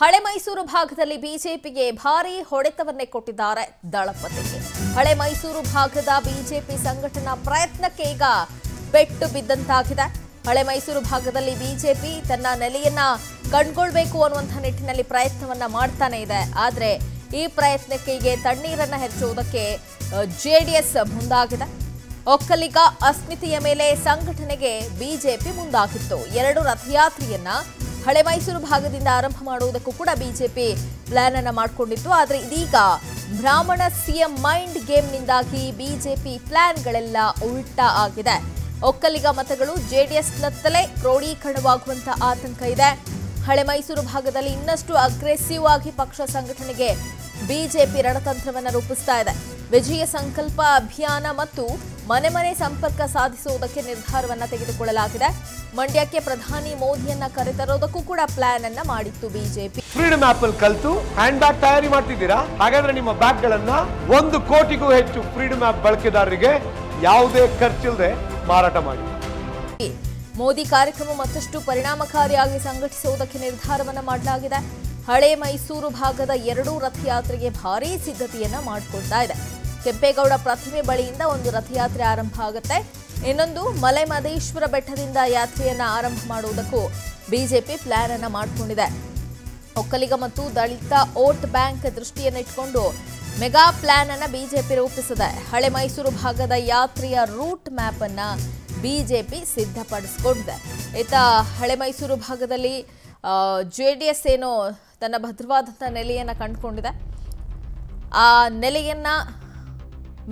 ಹಳೆ ಮೈಸೂರು ಭಾಗದಲ್ಲಿ ಬಿಜೆಪಿಗೆ ಭಾರೀ ಹೊಡೆತವನ್ನೇ ಕೊಟ್ಟಿದ್ದಾರೆ ದಳಪತಿಗೆ. ಹಳೆ ಮೈಸೂರು ಭಾಗದ ಬಿಜೆಪಿ ಸಂಘಟನಾ ಪ್ರಯತ್ನಕ್ಕೆ ಈಗ ಪೆಟ್ಟು ಬಿದ್ದಂತಾಗಿದೆ. ಹಳೆ ಮೈಸೂರು ಭಾಗದಲ್ಲಿ ಬಿಜೆಪಿ ತನ್ನ ನೆಲೆಯನ್ನ ಕಂಡ್ಕೊಳ್ಬೇಕು ಅನ್ನುವಂಥ ನಿಟ್ಟಿನಲ್ಲಿ ಪ್ರಯತ್ನವನ್ನ ಮಾಡ್ತಾನೆ ಇದೆ. ಆದ್ರೆ ಈ ಪ್ರಯತ್ನಕ್ಕೆ ಈಗ ತಣ್ಣೀರನ್ನ ಹೆಚ್ಚುವುದಕ್ಕೆ ಜೆಡಿಎಸ್ ಮುಂದಾಗಿದೆ. ಒಕ್ಕಲಿಗ ಅಸ್ಮಿತೆಯ ಮೇಲೆ ಸಂಘಟನೆಗೆ ಬಿಜೆಪಿ ಮುಂದಾಗಿತ್ತು. ಎರಡು ರಥಯಾತ್ರೆಯನ್ನ ಹಳೆ ಮೈಸೂರು ಭಾಗದಿಂದ ಆರಂಭ ಮಾಡುವುದಕ್ಕೂ ಕೂಡ ಬಿಜೆಪಿ ಪ್ಲಾನ್ ಅನ್ನು ಮಾಡಿಕೊಂಡಿತ್ತು. ಆದರೆ ಇದೀಗ ಬ್ರಾಹ್ಮಣ ಸಿಎಂ ಮೈಂಡ್ ಗೇಮ್ನಿಂದಾಗಿ ಬಿಜೆಪಿ ಪ್ಲಾನ್ಗಳೆಲ್ಲ ಉಲ್ಟಾ ಆಗಿದೆ. ಒಕ್ಕಲಿಗ ಮತಗಳು ಜೆಡಿಎಸ್ನತ್ತಲೇ ಕ್ರೋಢೀಕರಣವಾಗುವಂತ ಆತಂಕ ಇದೆ. ಹಳೆ ಮೈಸೂರು ಭಾಗದಲ್ಲಿ ಇನ್ನಷ್ಟು ಅಗ್ರೆಸಿವ್ ಆಗಿ ಪಕ್ಷ ಸಂಘಟನೆಗೆ ಬಿಜೆಪಿ ರಣತಂತ್ರವನ್ನು ರೂಪಿಸ್ತಾ ಇದೆ. ವಿಜಯ ಸಂಕಲ್ಪ ಅಭಿಯಾನ ಮತ್ತು ಮನೆ ಮನೆ ಸಂಪರ್ಕ ಸಾಧಿಸುವುದಕ್ಕೆ ನಿರ್ಧಾರವನ್ನ ತೆಗೆದುಕೊಳ್ಳಲಾಗಿದೆ. ಮಂಡ್ಯಕ್ಕೆ ಪ್ರಧಾನಿ ಮೋದಿಯನ್ನ ಕರೆತರೋದಕ್ಕೂ ಕೂಡ ಪ್ಲಾನ್ ಅನ್ನ ಮಾಡಿತ್ತು ಬಿಜೆಪಿ. ಫ್ರೀಡಮ್ ಆಪ್ ಅಲ್ಲಿ ಕಲ್ತು ಹ್ಯಾಂಡ್ ಬ್ಯಾಗ್ ತಯಾರಿ ಮಾಡ್ತಿದ್ದೀರಾ? ಹಾಗಾದ್ರೆ ನಿಮ್ಮ ಬ್ಯಾಗ್ ಗಳನ್ನ ಒಂದು ಕೋಟಿಗೂ ಹೆಚ್ಚು ಫ್ರೀಡಮ್ ಆಪ್ ಬಳಕೆದಾರರಿಗೆ ಯಾವುದೇ ಖರ್ಚಿಲ್ಲದೆ ಮಾರಾಟ ಮಾಡಿ. ಮೋದಿ ಕಾರ್ಯಕ್ರಮ ಮತ್ತಷ್ಟು ಪರಿಣಾಮಕಾರಿಯಾಗಿ ಸಂಘಟಿಸುವುದಕ್ಕೆ ನಿರ್ಧಾರವನ್ನ ಮಾಡಲಾಗಿದೆ. ಹಳೆ ಮೈಸೂರು ಭಾಗದ ಎರಡೂ ರಥಯಾತ್ರೆಗೆ ಭಾರೀ ಸಿದ್ಧತೆಯನ್ನ ಮಾಡಿಕೊಳ್ತಾ ಇದೆ. ಕೆಂಪೇಗೌಡ ಪ್ರತಿಮೆ ಬಳಿಯಿಂದ ಒಂದು ರಥಯಾತ್ರೆ ಆರಂಭ ಆಗುತ್ತೆ. ಇನ್ನೊಂದು ಮಲೆ ಮದೇಶ್ವರ ಬೆಟ್ಟದಿಂದ ಯಾತ್ರೆಯನ್ನ ಆರಂಭ ಮಾಡುವುದಕ್ಕೂ ಬಿಜೆಪಿ ಪ್ಲಾನ್ ಅನ್ನ ಮಾಡಿಕೊಂಡಿದೆ. ಒಕ್ಕಲಿಗ ಮತ್ತು ದಲಿತ ವೋಟ್ ಬ್ಯಾಂಕ್ ದೃಷ್ಟಿಯನ್ನಿಟ್ಕೊಂಡು ಮೆಗಾ ಪ್ಲಾನ್ ಅನ್ನ ಬಿಜೆಪಿ ರೂಪಿಸಿದೆ. ಹಳೆ ಮೈಸೂರು ಭಾಗದ ಯಾತ್ರೆಯ ರೂಟ್ ಮ್ಯಾಪ್ ಅನ್ನ ಬಿಜೆಪಿ ಸಿದ್ಧಪಡಿಸಿಕೊಂಡಿದೆ. ಇತ್ತ ಹಳೆ ಮೈಸೂರು ಭಾಗದಲ್ಲಿ ಜೆ ಡಿ ಎಸ್ ಏನೋ ತನ್ನ ಭದ್ರವಾದಂಥ ನೆಲೆಯನ್ನು ಕಂಡುಕೊಂಡಿದೆ. ಆ ನೆಲೆಯನ್ನ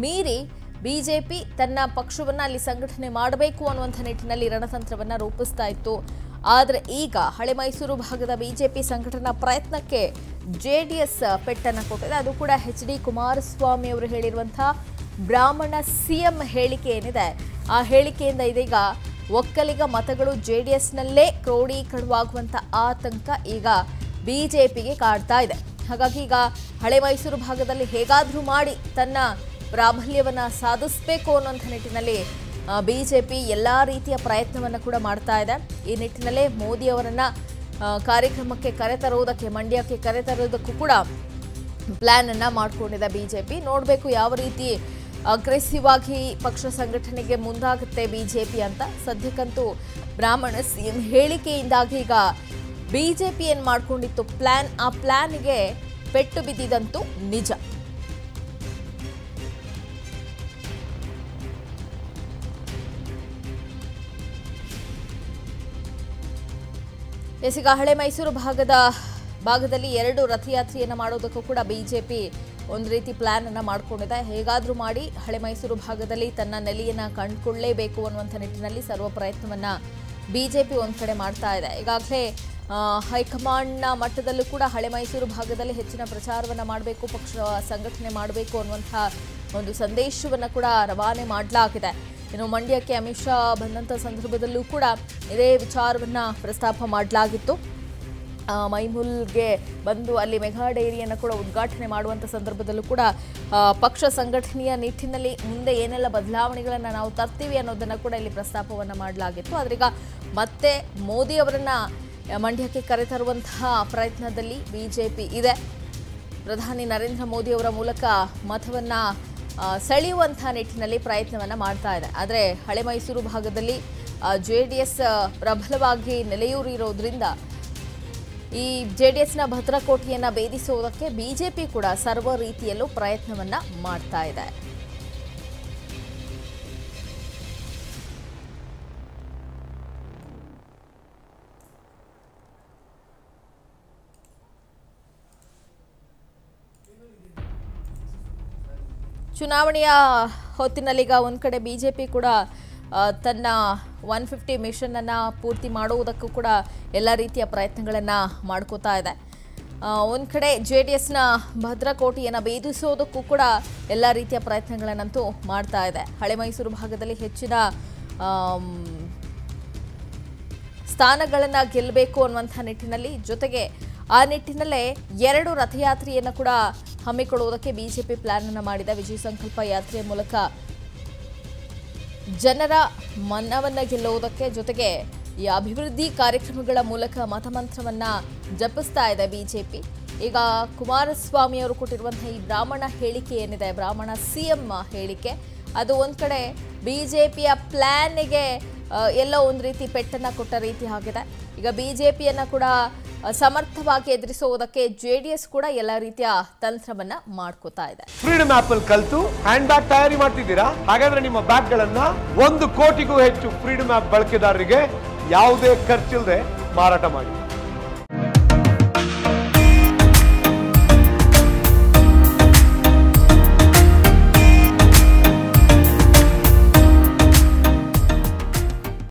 ಮೀರಿ ಬಿಜೆಪಿ ತನ್ನ ಪಕ್ಷವನ್ನ ಅಲ್ಲಿ ಸಂಘಟನೆ ಮಾಡಬೇಕು ಅನ್ನುವಂಥ ನಿಟ್ಟಿನಲ್ಲಿ ರಣತಂತ್ರವನ್ನು ರೂಪಿಸ್ತಾ ಇತ್ತು. ಆದರೆ ಈಗ ಹಳೆ ಮೈಸೂರು ಭಾಗದ ಬಿಜೆಪಿ ಸಂಘಟನಾ ಪ್ರಯತ್ನಕ್ಕೆ ಜೆ ಡಿ ಎಸ್ ಪೆಟ್ಟನ್ನು ಕೊಟ್ಟಿದೆ. ಅದು ಕೂಡ ಎಚ್ ಡಿ ಕುಮಾರಸ್ವಾಮಿ ಅವರು ಹೇಳಿರುವಂಥ ಬ್ರಾಹ್ಮಣ ಸಿಎಂ ಹೇಳಿಕೆ ಏನಿದೆ, ಆ ಹೇಳಿಕೆಯಿಂದ ಇದೀಗ ಒಕ್ಕಲಿಗ ಮತಗಳು ಜೆ ಡಿ ಎಸ್ನಲ್ಲೇ ಕ್ರೋಢೀಕರಣವಾಗುವಂಥ ಆತಂಕ ಈಗ ಬಿಜೆಪಿಗೆ ಕಾಡ್ತಾ ಇದೆ. ಹಾಗಾಗಿ ಈಗ ಹಳೆ ಮೈಸೂರು ಭಾಗದಲ್ಲಿ ಹೇಗಾದರೂ ಮಾಡಿ ತನ್ನ ಪ್ರಾಬಲ್ಯವನ್ನ ಸಾಧಿಸಬೇಕು ಅನ್ನೋಂಥ ನಿಟ್ಟಿನಲ್ಲಿ ಬಿಜೆಪಿ ಎಲ್ಲ ರೀತಿಯ ಪ್ರಯತ್ನವನ್ನು ಕೂಡ ಮಾಡ್ತಾ ಇದೆ. ಈ ನಿಟ್ಟಿನಲ್ಲೇ ಮೋದಿ ಅವರನ್ನ ಕಾರ್ಯಕ್ರಮಕ್ಕೆ ಕರೆತರುವುದಕ್ಕೆ ಮಂಡ್ಯಕ್ಕೆ ಕರೆತರುವುದಕ್ಕೂ ಕೂಡ ಪ್ಲಾನ್ ಬಿ ಜೆ ಬಿಜೆಪಿ. ನೋಡಬೇಕು ಯಾವ ರೀತಿ ಅಗ್ರೆಸಿವ್ ಆಗಿ ಪಕ್ಷ ಸಂಘಟನೆಗೆ ಮುಂದಾಗುತ್ತೆ ಬಿಜೆಪಿ ಅಂತ. ಸದ್ಯಕ್ಕಂತೂ ಬ್ರಾಹ್ಮಣ ಸಿಎಂ ಹೇಳಿಕೆಯಿಂದಾಗಿ ಈಗ ಬಿಜೆಪಿ ಏನ್ ಮಾಡ್ಕೊಂಡಿತ್ತು? ಪ್ಲಾನ್ ಆ ಪ್ಲಾನ್ಗೆ ಪೆಟ್ಟು ಬಿದ್ದಿದಂತೂ ನಿಜ. ಈಗ ಹಳೆ ಮೈಸೂರು ಭಾಗದ ಭಾಗದಲ್ಲಿ ಎರಡು ರಥಯಾತ್ರೆಯನ್ನು ಮಾಡೋದಕ್ಕೂ ಕೂಡ ಬಿಜೆಪಿ ಒಂದು ರೀತಿ ಪ್ಲಾನ್ ಅನ್ನ ಮಾಡಿಕೊಂಡಿದೆ. ಹೇಗಾದರೂ ಮಾಡಿ ಹಳೆ ಮೈಸೂರು ಭಾಗದಲ್ಲಿ ತನ್ನ ನೆಲೆಯನ್ನ ಕಂಡುಕೊಳ್ಳೇಬೇಕು ಅನ್ನುವಂಥ ನಿಟ್ಟಿನಲ್ಲಿ ಸರ್ವ ಪ್ರಯತ್ನವನ್ನ ಬಿಜೆಪಿ ಒಂದು ಕಡೆ ಮಾಡ್ತಾ ಇದೆ. ಈಗಾಗಲೇ ಹೈಕಮಾಂಡ್ನ ಮಟ್ಟದಲ್ಲೂ ಕೂಡ ಹಳೆ ಮೈಸೂರು ಭಾಗದಲ್ಲಿ ಹೆಚ್ಚಿನ ಪ್ರಚಾರವನ್ನ ಮಾಡಬೇಕು, ಪಕ್ಷ ಸಂಘಟನೆ ಮಾಡಬೇಕು ಅನ್ನುವಂಥ ಒಂದು ಸಂದೇಶವನ್ನ ಕೂಡ ರವಾನೆ ಮಾಡಲಾಗಿದೆ. ಇನ್ನು ಮಂಡ್ಯಕ್ಕೆ ಅಮಿತ್ ಶಾ ಬಂದಂಥ ಸಂದರ್ಭದಲ್ಲೂ ಕೂಡ ಇದೇ ವಿಚಾರವನ್ನ ಪ್ರಸ್ತಾಪ ಮಾಡಲಾಗಿತ್ತು. ಮೈಮುಲ್ಗೆ ಬಂದು ಅಲ್ಲಿ ಮೆಘಾ ಡೈರಿಯನ್ನು ಕೂಡ ಉದ್ಘಾಟನೆ ಮಾಡುವಂಥ ಸಂದರ್ಭದಲ್ಲೂ ಕೂಡ ಪಕ್ಷ ಸಂಘಟನೆಯ ನಿಟ್ಟಿನಲ್ಲಿ ಮುಂದೆ ಏನೆಲ್ಲ ಬದಲಾವಣೆಗಳನ್ನು ನಾವು ತರ್ತೀವಿ ಅನ್ನೋದನ್ನು ಕೂಡ ಇಲ್ಲಿ ಪ್ರಸ್ತಾಪವನ್ನು ಮಾಡಲಾಗಿತ್ತು. ಆದ್ರೀಗ ಮತ್ತೆ ಮೋದಿ ಅವರನ್ನು ಮಂಡ್ಯಕ್ಕೆ ಕರೆತರುವಂತಹ ಪ್ರಯತ್ನದಲ್ಲಿ ಬಿಜೆಪಿ ಇದೆ. ಪ್ರಧಾನಿ ನರೇಂದ್ರ ಮೋದಿ ಅವರ ಮೂಲಕ ಮತವನ್ನ ಆ, ಸೆಳೆಯುವಂತಹ ನಿಟ್ಟಿನಲ್ಲಿ ಪ್ರಯತ್ನವನ್ನ ಮಾಡ್ತಾ ಇದೆ. ಆದರೆ ಹಳೆ ಮೈಸೂರು ಭಾಗದಲ್ಲಿ ಜೆ ಡಿ ಎಸ್ ಪ್ರಬಲವಾಗಿ ನೆಲೆಯೂರಿರೋದ್ರಿಂದ ಈ ಜೆ ಡಿ ಎಸ್ನ ಭದ್ರಕೋಟೆಯನ್ನ ಭೇದಿಸುವುದಕ್ಕೆ ಬಿಜೆಪಿ ಕೂಡ ಸರ್ವ ರೀತಿಯಲ್ಲೂ ಪ್ರಯತ್ನವನ್ನ ಮಾಡ್ತಾ ಇದೆ. ಚುನಾವಣೆಯ ಹೊತ್ತಿನಲ್ಲೀಗ ಒಂದು ಕಡೆ ಬಿಜೆಪಿ ಕೂಡ ತನ್ನ ಒನ್ ಫಿಫ್ಟಿ ಮಿಷನನ್ನು ಪೂರ್ತಿ ಮಾಡುವುದಕ್ಕೂ ಕೂಡ ಎಲ್ಲ ರೀತಿಯ ಪ್ರಯತ್ನಗಳನ್ನು ಮಾಡ್ಕೋತಾ ಇದೆ. ಒಂದು ಕಡೆ ಜೆ ಡಿ ಎಸ್ನ ಭದ್ರಕೋಟೆಯನ್ನು ಭೇದಿಸೋದಕ್ಕೂ ಕೂಡ ಎಲ್ಲ ರೀತಿಯ ಪ್ರಯತ್ನಗಳನ್ನಂತೂ ಮಾಡ್ತಾ ಇದೆ. ಹಳೆ ಮೈಸೂರು ಭಾಗದಲ್ಲಿ ಹೆಚ್ಚಿನ ಸ್ಥಾನಗಳನ್ನು ಗೆಲ್ಲಬೇಕು ಅನ್ನುವಂಥ ನಿಟ್ಟಿನಲ್ಲಿ ಜೊತೆಗೆ ಆ ನಿಟ್ಟಿನಲ್ಲೇ ಎರಡು ರಥಯಾತ್ರೆಯನ್ನು ಕೂಡ ಹಮ್ಮಿಕೊಳ್ಳುವುದಕ್ಕೆ ಬಿಜೆಪಿ ಪ್ಲಾನ್ ಅನ್ನು ಮಾಡಿದ ವಿಜಯ ಸಂಕಲ್ಪ ಯಾತ್ರೆಯ ಮೂಲಕ ಜನರ ಮನವನ್ನ ಗೆಲ್ಲುವುದಕ್ಕೆ ಜೊತೆಗೆ ಈ ಅಭಿವೃದ್ಧಿ ಕಾರ್ಯಕ್ರಮಗಳ ಮೂಲಕ ಮತಮಂತ್ರವನ್ನ ಜಪಿಸ್ತಾ ಇದೆ ಬಿಜೆಪಿ. ಈಗ ಕುಮಾರಸ್ವಾಮಿ ಅವರು ಕೊಟ್ಟಿರುವಂತಹ ಈ ಬ್ರಾಹ್ಮಣ ಹೇಳಿಕೆ ಏನಿದೆ? ಬ್ರಾಹ್ಮಣ ಸಿಎಂ ಹೇಳಿಕೆ. ಅದು ಒಂದ್ ಕಡೆ ಬಿಜೆಪಿಯ ಪ್ಲಾನ್ಗೆ ಎಲ್ಲೋ ಒಂದು ರೀತಿ ಪೆಟ್ಟನ್ನು ಕೊಟ್ಟ ರೀತಿ ಆಗಿದೆ. ಈಗ ಬಿಜೆಪಿಯನ್ನ ಕೂಡ ಸಮರ್ಥವಾಗಿ ಎದುರಿಸುವುದಕ್ಕೆ ಜೆಡಿಎಸ್ ಕೂಡ ಎಲ್ಲ ರೀತಿಯ ತಂತ್ರವನ್ನ ಮಾಡ್ಕೋತಾ ಇದೆ. ಫ್ರೀಡಮ್ ಆಪ್ ಅಲ್ಲಿ ಕಲ್ತು ಹ್ಯಾಂಡ್ ಬ್ಯಾಗ್ ತಯಾರಿ ಮಾಡ್ತಿದ್ದೀರಾ? ಹಾಗಾದ್ರೆ ನಿಮ್ಮ ಬ್ಯಾಗ್ ಗಳನ್ನ ಒಂದು ಕೋಟಿಗೂ ಹೆಚ್ಚು ಫ್ರೀಡಮ್ ಆಪ್ ಬಳಕೆದಾರರಿಗೆ ಯಾವುದೇ ಖರ್ಚಿಲ್ಲದೆ ಮಾರಾಟ ಮಾಡಿ.